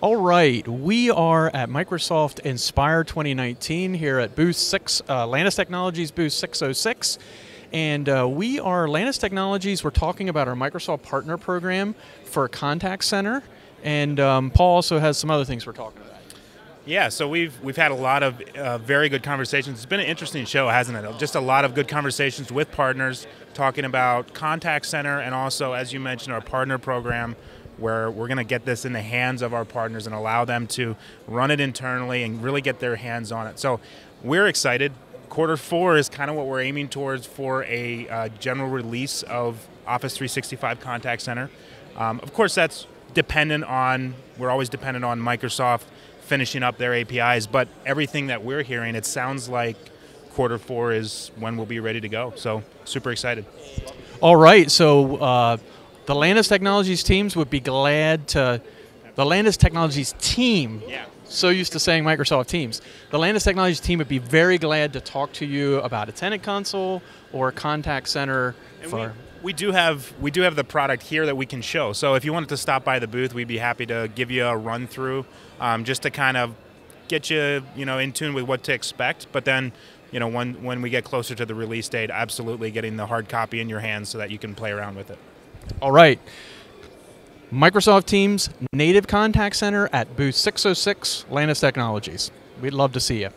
All right, we are at Microsoft Inspire 2019 here at booth 6, uh, Technologies booth 606. And uh, we are Landis Technologies. We're talking about our Microsoft Partner Program for Contact Center. And um, Paul also has some other things we're talking about. Yeah, so we've we've had a lot of uh, very good conversations. It's been an interesting show, hasn't it? Just a lot of good conversations with partners, talking about contact center and also, as you mentioned, our partner program, where we're going to get this in the hands of our partners and allow them to run it internally and really get their hands on it. So we're excited. Quarter four is kind of what we're aiming towards for a uh, general release of Office 365 Contact Center. Um, of course, that's dependent on, we're always dependent on Microsoft finishing up their APIs, but everything that we're hearing, it sounds like quarter four is when we'll be ready to go. So super excited. All right, so uh, the Landis Technologies teams would be glad to, the Landis Technologies team, Yeah. so used to saying Microsoft Teams, the Landis Technologies team would be very glad to talk to you about attendant console or a contact center And for. we, we do have we do have the product here that we can show. So if you wanted to stop by the booth, we'd be happy to give you a run through, um, just to kind of get you you know in tune with what to expect. But then you know when when we get closer to the release date, absolutely getting the hard copy in your hands so that you can play around with it. All right. Microsoft Teams Native Contact Center at booth 606, Landis Technologies. We'd love to see you.